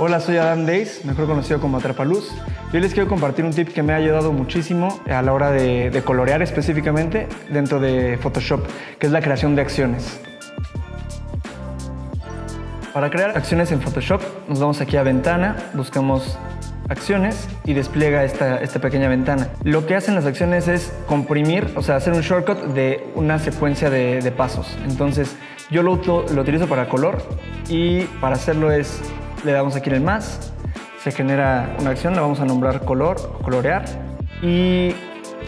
Hola, soy Adam Days, mejor conocido como Atrapaluz. Yo les quiero compartir un tip que me ha ayudado muchísimo a la hora de, colorear específicamente dentro de Photoshop, que es la creación de acciones. Para crear acciones en Photoshop, nos vamos aquí a Ventana, buscamos acciones y despliega esta, esta pequeña ventana. Lo que hacen las acciones es comprimir, o sea, hacer un shortcut de una secuencia de, de pasos. Entonces, yo lo, lo utilizo para color y para hacerlo es, le damos aquí en el más, se genera una acción, la vamos a nombrar color, colorear. Y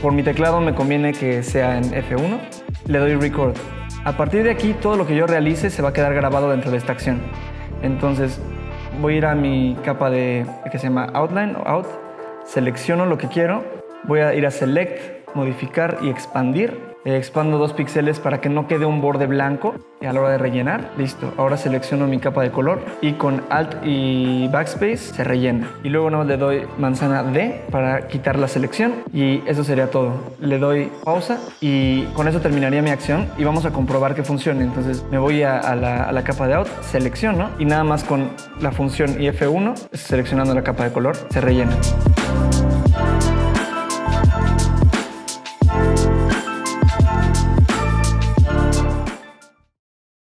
por mi teclado me conviene que sea en F1, le doy record. A partir de aquí todo lo que yo realice se va a quedar grabado dentro de esta acción. Entonces voy a ir a mi capa de que se llama Outline o Out, selecciono lo que quiero, voy a ir a Select, modificar y expandir expando dos píxeles para que no quede un borde blanco y a la hora de rellenar, listo. Ahora selecciono mi capa de color y con Alt y Backspace se rellena. Y luego no le doy manzana D para quitar la selección y eso sería todo. Le doy pausa y con eso terminaría mi acción y vamos a comprobar que funcione. Entonces me voy a, la, a la capa de Out, selecciono y nada más con la función y F1, seleccionando la capa de color, se rellena.